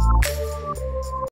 Bye.